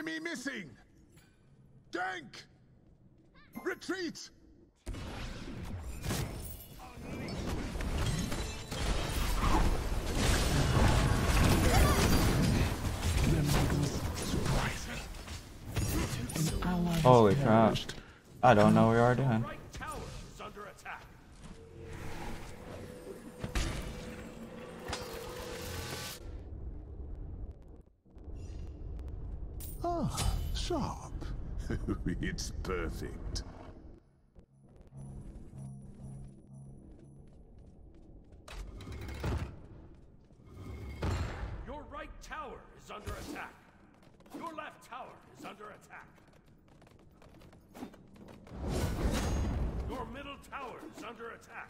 Enemy missing! Gank! Retreat! Holy crap. I don't know we are doing. Ah, sharp. it's perfect. Your right tower is under attack. Your left tower is under attack. Your middle tower is under attack.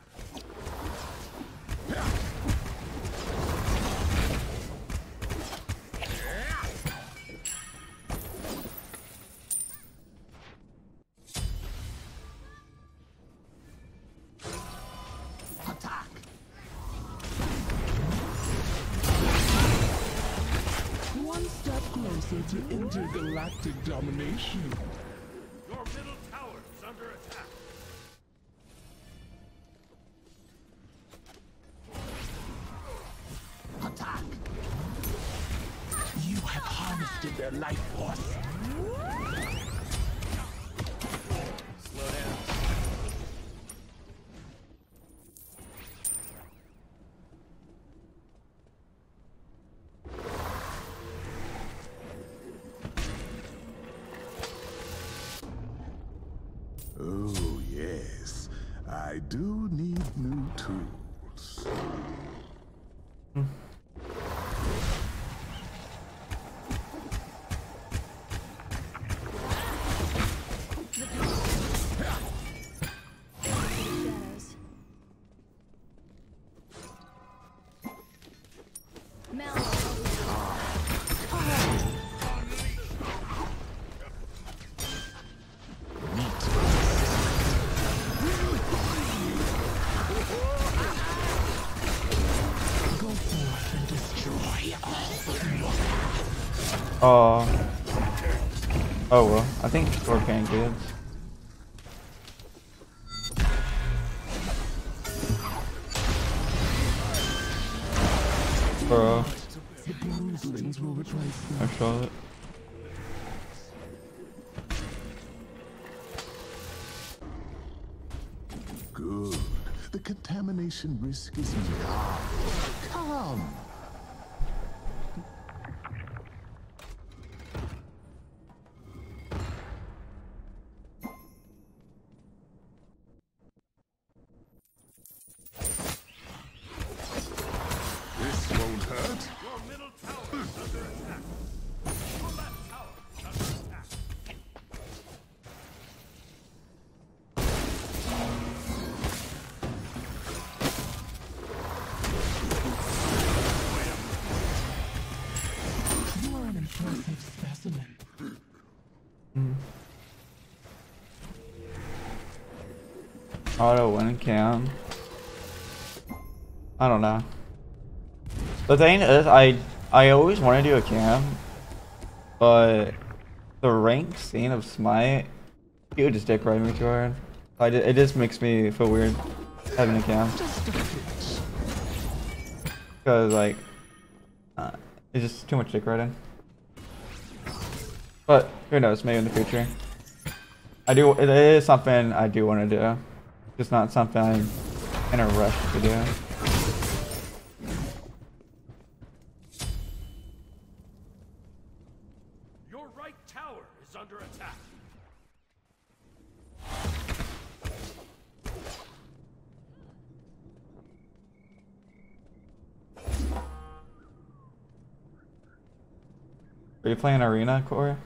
Attack. Attack! You have harvested their life force. Oh. Oh well. I think we're Bro. Will replace them. I saw it. Good. The contamination risk is minimal. Come! Auto win cam. I don't know. The thing is, I I always want to do a cam, but the rank scene of Smite, it would just dick right me too hard. I it just makes me feel weird having a cam because like uh, it's just too much dick riding. But who knows? Maybe in the future. I do. It is something I do want to do. Just not something I'm in a rush to do. Your right tower is under attack. Are you playing Arena, Corey?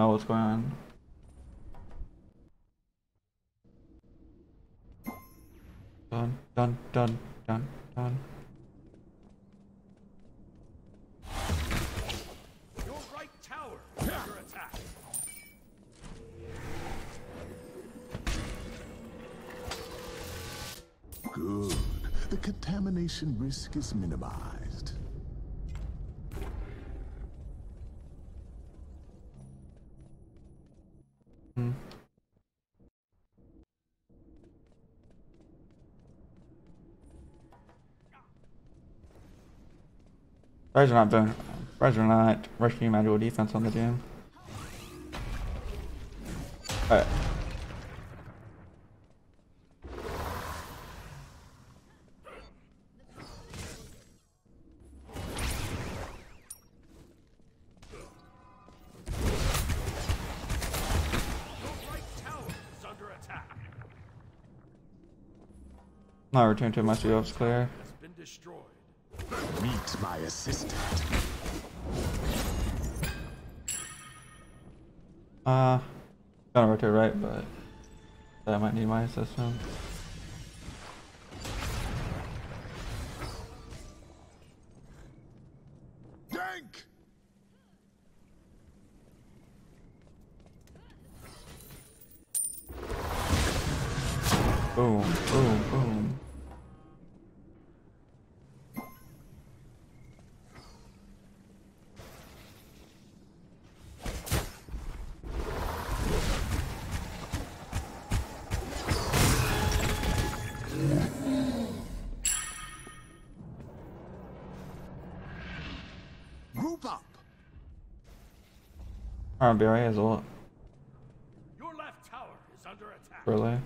No, what's going on? Dun dun dun dun dun. Your right tower under attack. Good. The contamination risk is minimized. Surprised are not doing. Surprised are not rushing magical defense on the gym. Alright. Now return to my fields clear. Has been destroyed. Meet my assistant. Uh, gonna rotate right, but I might need my assistant. Dank! Boom, boom, boom. Alright, BRA. Your left tower is under attack. Really?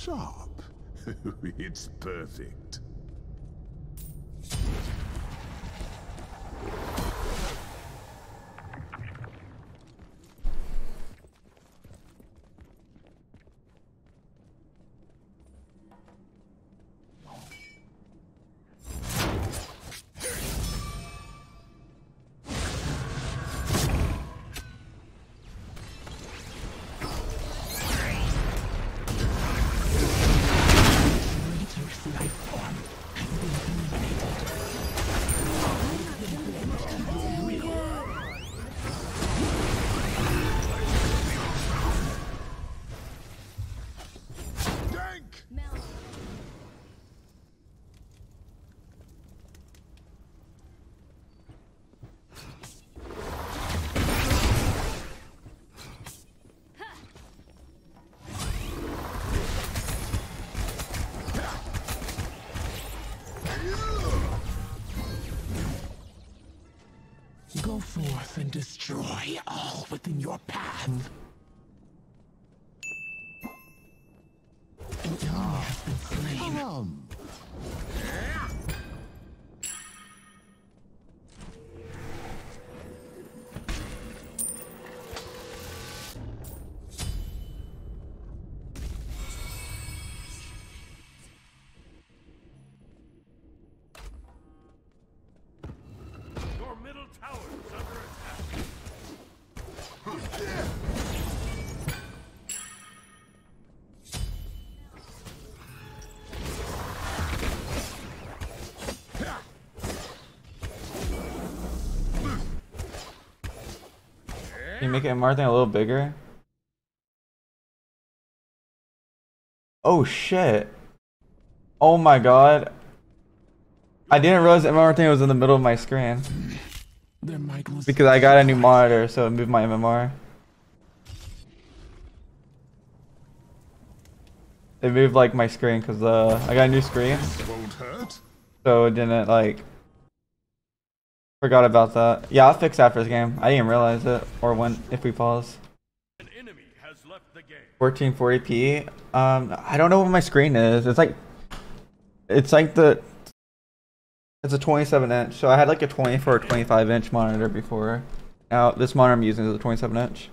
Sharp. it's perfect. Your path. You make it MR thing a little bigger? Oh shit. Oh my god. I didn't realize MMR thing was in the middle of my screen. Their might was Because I got a new monitor, so it moved my MMR. It moved like my screen because uh, I got a new screen, Won't hurt. so it didn't like. Forgot about that. Yeah, I'll fix after this game. I didn't realize it, or when if we pause. An enemy has left the game. 1440p. Um, I don't know what my screen is. It's like, it's like the, it's a 27 inch. So I had like a 24 or 25 inch monitor before. Now this monitor I'm using is a 27 inch.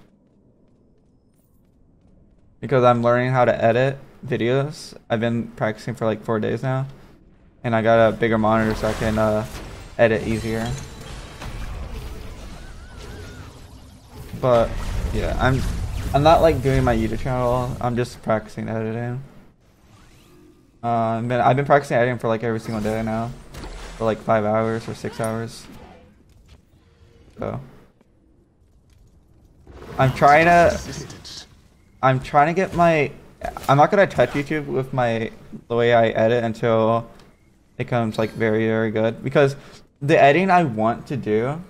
Because I'm learning how to edit videos. I've been practicing for like four days now, and I got a bigger monitor so I can uh, edit easier. But yeah, I'm I'm not like doing my YouTube channel. I'm just practicing editing. Uh, I've been, I've been practicing editing for like every single day now, for like five hours or six hours. So I'm trying to I'm trying to get my I'm not gonna touch YouTube with my the way I edit until it comes like very very good because the editing I want to do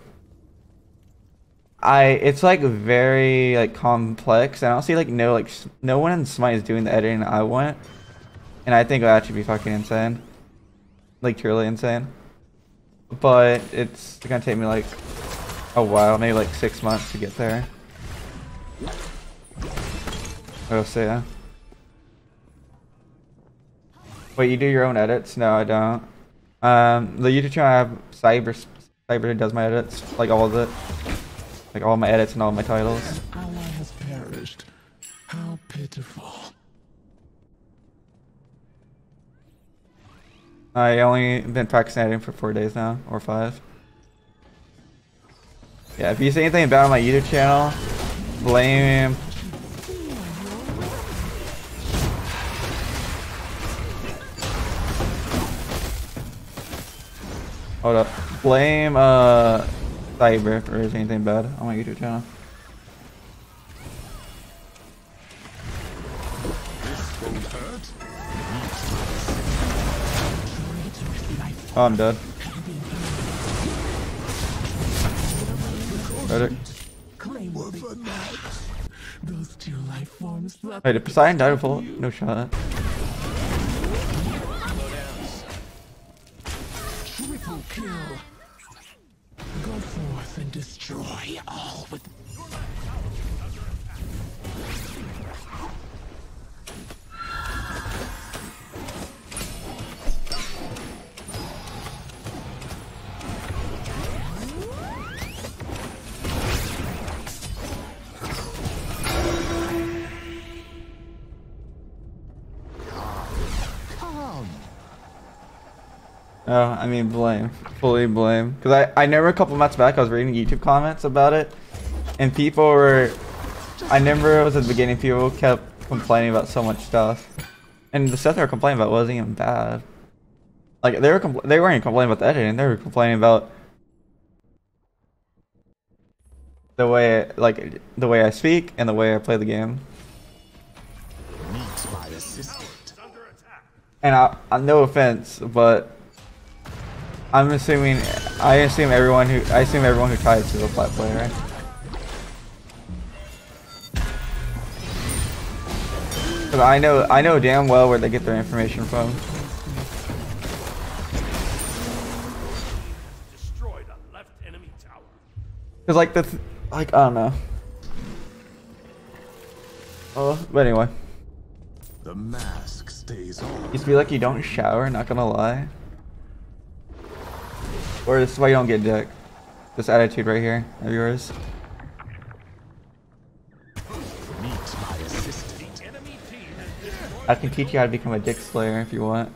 I it's like very like complex and I don't see like no like no one in Smite is doing the editing I want and I think it'll actually be fucking insane like truly insane but it's gonna take me like a while maybe like six months to get there I'll say yeah. Wait, you do your own edits? No, I don't. Um, the YouTube channel I have Cyber Cyber does my edits, like all of it, like all my edits and all my titles. ally has perished. How pitiful. I only been practicing editing for four days now, or five. Yeah, if you see anything bad on my YouTube channel, blame. Hold up. Blame uh Cyber if there's anything bad on my YouTube channel. Oh, I'm dead. Ready? Claim what they Those two Oh, I mean blame. Fully blame. Because I, I remember a couple months back I was reading YouTube comments about it. And people were... I remember it was at the beginning people kept complaining about so much stuff. And the stuff they were complaining about wasn't even bad. Like, they, were they weren't even complaining about the editing. They were complaining about... The way, like, the way I speak and the way I play the game. Meet my assistant. Is under attack. And I, I no offense, but I'm assuming I assume everyone who I assume everyone who tries is a flat player, right? Cause I know I know damn well where they get their information from. Destroyed a left enemy tower. Cause like the th like I don't know. Oh, but anyway, The mask stays on. you feel like you don't shower. Not gonna lie. Or this is why you don't get dick. This attitude right here of yours. Meet my assistant. Enemy team has destroyed I can teach you how to become a dick slayer if you want.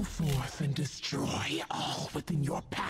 Go forth and destroy all within your path.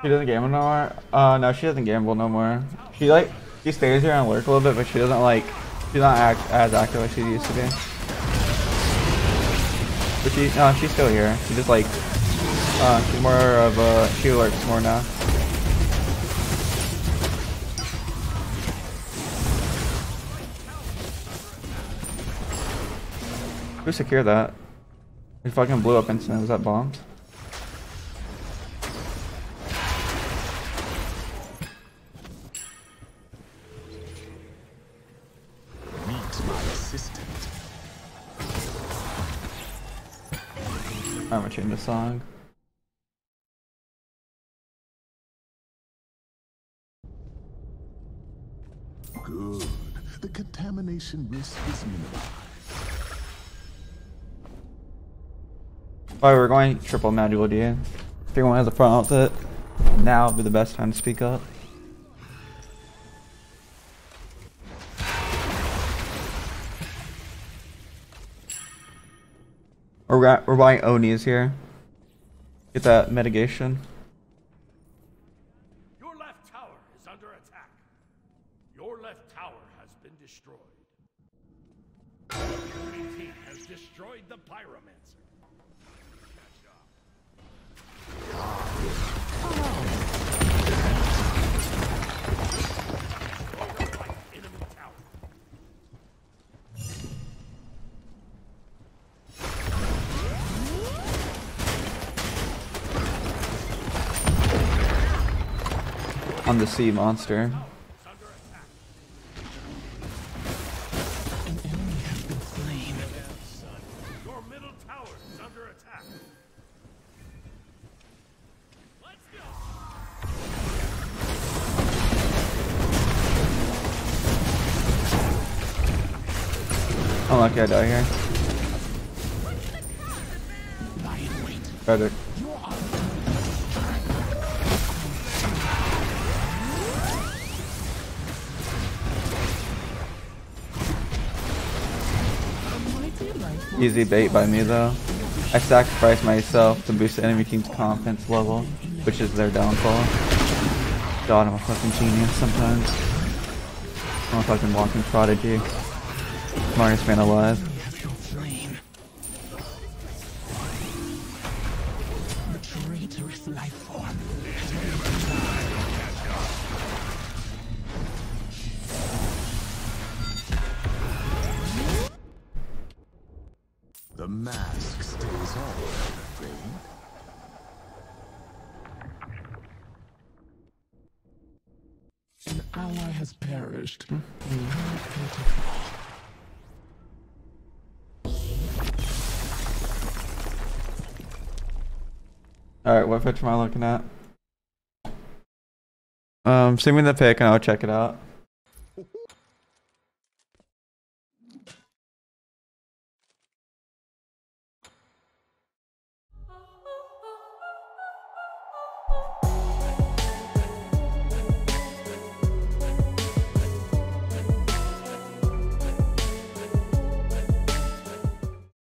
She doesn't gamble no more? Uh, no, she doesn't gamble no more. She like, she stays here and lurk a little bit, but she doesn't like, she's not act as active as she used to be. But she, no, she's still here. She just like, uh, she's more of a, she lurks more now. Who secured that? It fucking blew up instantly. Was that bombs? Song. Good. The contamination risk is minimized. Alright, we're going triple manual D. If anyone has a front outfit, now would be the best time to speak up. We're, got, we're buying Oni's here. Get that mitigation. Your left tower is under attack. Your left tower has been destroyed. Your team has destroyed the Pyromancer. Under attack. Let's go. Unlucky I die here. Lie. Better. Easy bait by me though. I sacrifice myself to boost the enemy team's confidence level, which is their downfall. God, I'm a fucking genius sometimes. I'm a fucking walking prodigy. Smartest man alive. Ally has perished. Alright, what pitch am I looking at? Um, send me the pick and I'll check it out.